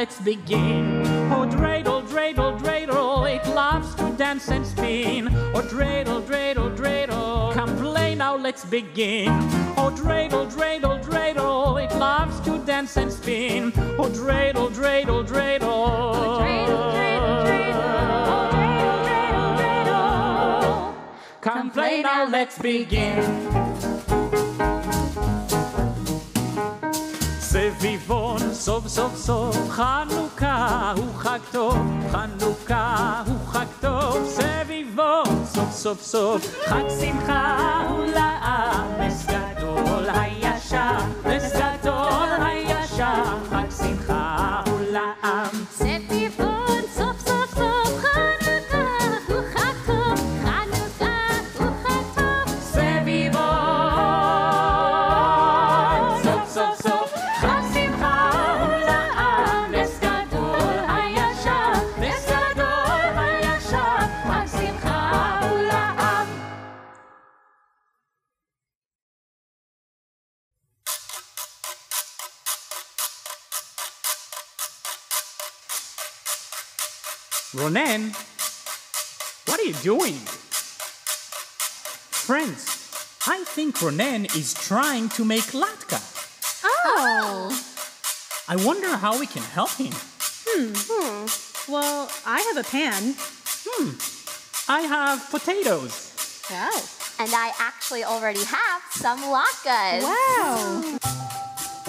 let's begin. Oh, dreidel, dreidel, dreidel, it loves to dance and spin. Oh, dreidel, dreidel, dreidel, come play now, let's begin. Oh, dreidel, dreidel, dreidel, it loves to dance and spin. Oh, dreidel, dreidel, dreidel. Oh, dreidel, dreidel, dreidel. Come play now, let's begin. סביבון, סוף סוף סוף, חנוכה הוא חג טוב, חנוכה הוא חג טוב, סביבון, סוף סוף סוף, חג שמחה הוא לעם, גדול Ronen, what are you doing? Friends, I think Ronan is trying to make latka. Oh. I wonder how we can help him. Hmm. Well, I have a pan. Hmm. I have potatoes. Wow. And I actually already have some latkes. Wow.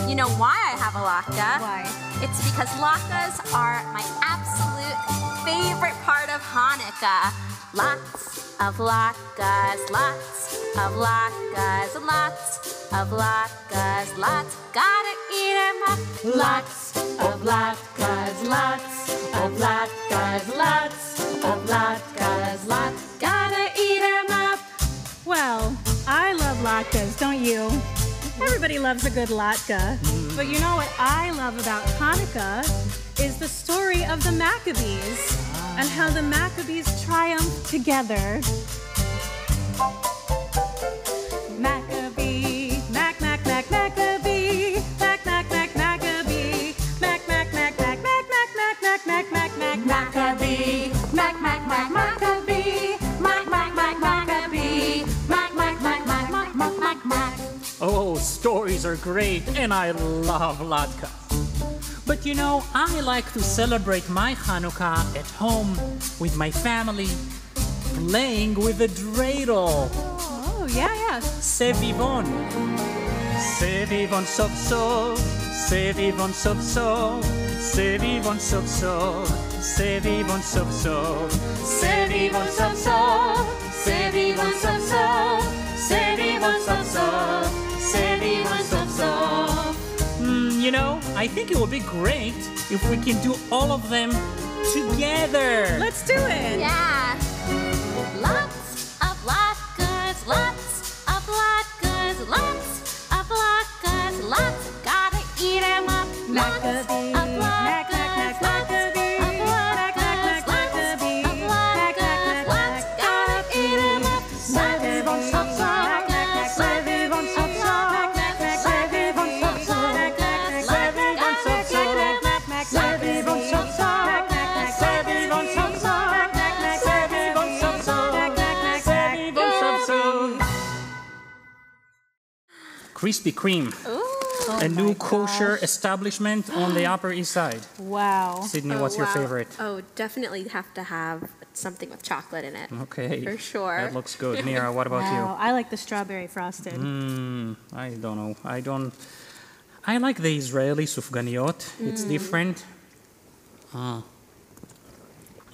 You know why I have a latke? Why? It's because latkes are my absolute favorite part of Hanukkah. Lots of latkes, lots of latkes, lots of latkes, lots. Gotta eat 'em up. Lots of latkes, lots of latkes, lots of latkes, lots. Gotta eat 'em up. Well, I love latkes, don't you? Everybody loves a good latke. But you know what I love about Hanukkah is the story of the Maccabees and how the Maccabees triumphed together. Oh, stories are great, and I love latkes. But you know, I like to celebrate my Hanukkah at home with my family, playing with a dreidel. Oh, yeah, yeah. S'vivon. C'est vivant sop so. S'vivon sop so. S'vivon sop so. S'vivon so-so I think it would be great if we can do all of them together. Let's do it. Yeah. Krispy Kreme, Ooh. a new kosher establishment on the Upper East Side. Wow. Sydney, Oh, what's your favorite? Oh, definitely have to have something with chocolate in it. Okay. For sure. That looks good. Mira, what about you? Wow, I like the strawberry frosted. you? Mm, I don't know. I don't. I like the Israeli sufganiyot. Mm. It's different. Ah.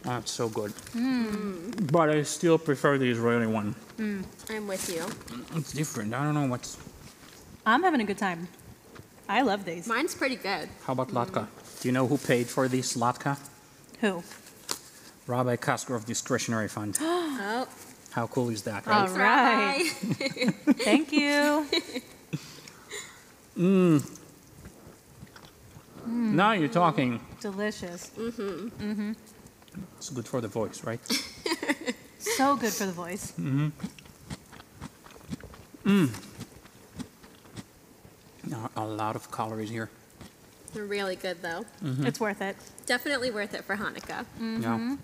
That's so good. Mm. But I still prefer the Israeli one. I'm with you. It's different. I don't know what's. I'm having a good time. I love these. Mine's pretty good. How about latka? Do you know who paid for this latka? Who? Rabbi Cosgrove Discretionary Fund. Oh, How cool is that, All right? right. Rabbi. Thank you. Mmm. Now you're talking. Delicious. Mm-hmm. Mm-hmm. It's good for the voice, right? So good for the voice. Mm-hmm. Mm a lot of calories here. They're really good though. Mm-hmm. It's worth it. Definitely worth it for Hanukkah. Yeah.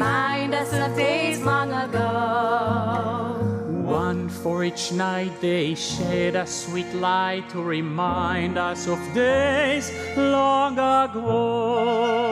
remind us of days long ago. One for each night they shed a sweet light to remind us of days long ago.